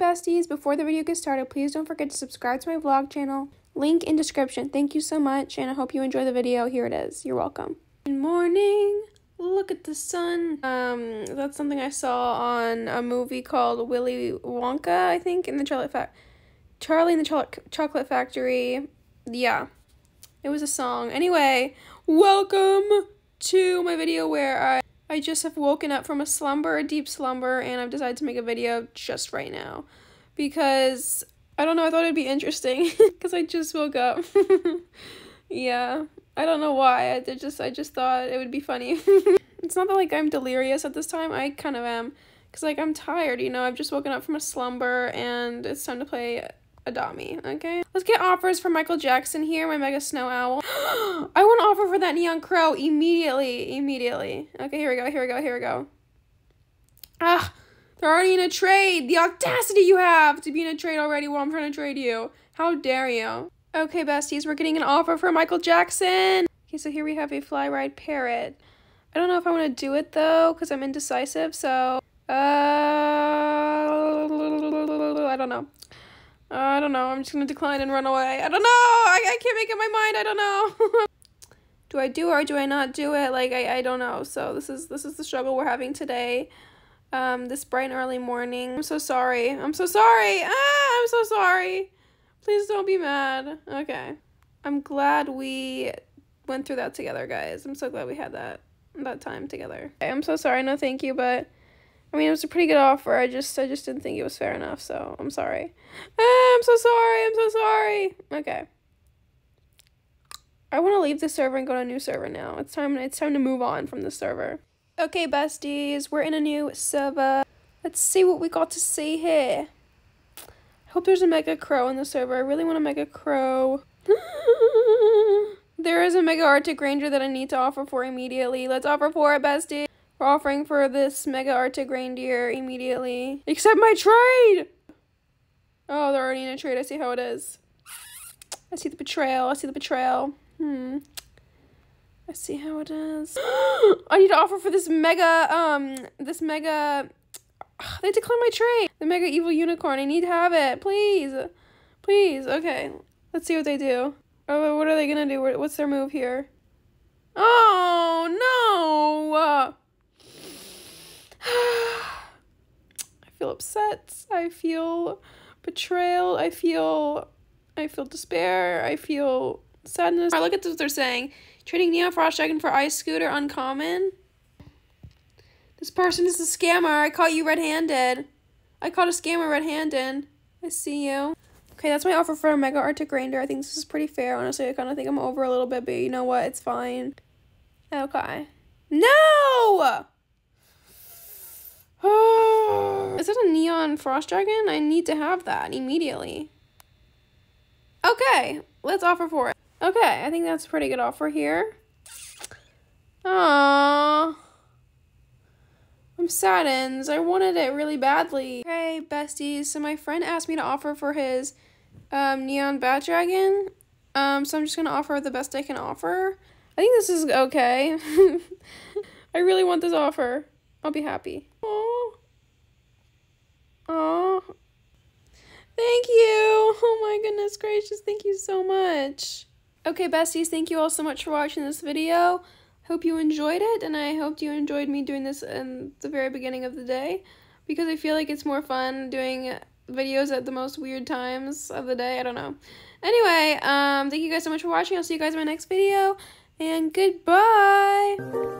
besties, before the video gets started, please don't forget to subscribe to my vlog channel. Link in description. Thank you so much, and I hope you enjoy the video. Here it is. You're welcome. Good morning. Look at the sun. Um, that's something I saw on a movie called Willy Wonka, I think, in the chocolate fact. Charlie in the Cho- Chocolate Factory. Yeah, it was a song. Anyway, welcome to my video where I I just have woken up from a slumber, a deep slumber, and I've decided to make a video just right now because I don't know. I thought it'd be interesting because I just woke up. yeah, I don't know why. I just I just thought it would be funny. it's not that like I'm delirious at this time. I kind of am because like I'm tired. You know, I've just woken up from a slumber and it's time to play me, okay? Let's get offers for Michael Jackson here, my Mega Snow Owl. I want offer for that Neon Crow immediately, immediately. Okay, here we go, here we go, here we go. Ah, they're already in a trade. The audacity you have to be in a trade already while I'm trying to trade you. How dare you? Okay, besties, we're getting an offer for Michael Jackson. Okay, so here we have a fly ride parrot. I don't know if I want to do it though, because I'm indecisive, so... Uh, I don't know. Uh, I don't know. I'm just gonna decline and run away. I don't know. I, I can't make up my mind. I don't know. do I do or do I not do it? Like I, I don't know. So this is this is the struggle we're having today. Um, this bright and early morning. I'm so sorry. I'm so sorry. Ah, I'm so sorry. Please don't be mad. Okay. I'm glad we went through that together, guys. I'm so glad we had that that time together. I'm so sorry. No, thank you, but I mean, it was a pretty good offer. I just, I just didn't think it was fair enough. So I'm sorry. Ah, I'm so sorry. I'm so sorry. Okay. I want to leave the server and go to a new server now. It's time. It's time to move on from the server. Okay, besties, we're in a new server. Let's see what we got to see here. I hope there's a mega crow in the server. I really want a mega crow. there is a mega arctic reindeer that I need to offer for immediately. Let's offer for it, bestie. We're offering for this Mega Arctic Reindeer immediately. Accept my trade! Oh, they're already in a trade. I see how it is. I see the betrayal. I see the betrayal. Hmm. I see how it is. I need to offer for this mega, um, this mega... They declined my trade. The mega evil unicorn. I need to have it. Please. Please. Okay. Let's see what they do. Oh, what are they gonna do? What's their move here? Oh, no! I feel upset. I feel betrayal. I feel I feel despair. I feel sadness. I look at what they're saying. Trading Neon Frost Dragon for Ice Scooter uncommon. This person is a scammer. I caught you red-handed. I caught a scammer red-handed. I see you. Okay, that's my offer for a Mega Arctic Reindeer. I think this is pretty fair. Honestly, I kind of think I'm over a little bit, but you know what? It's fine. Okay. No! Oh is that a neon frost dragon? I need to have that immediately. Okay, let's offer for it. Okay, I think that's a pretty good offer here. Aww. I'm saddened. I wanted it really badly. Okay, besties. So my friend asked me to offer for his um, neon bat dragon. Um, so I'm just gonna offer the best I can offer. I think this is okay. I really want this offer. I'll be happy. Oh. Oh. Thank you. Oh my goodness gracious. Thank you so much. Okay, besties, thank you all so much for watching this video. Hope you enjoyed it, and I hope you enjoyed me doing this in the very beginning of the day, because I feel like it's more fun doing videos at the most weird times of the day. I don't know. Anyway, um, thank you guys so much for watching. I'll see you guys in my next video, and goodbye!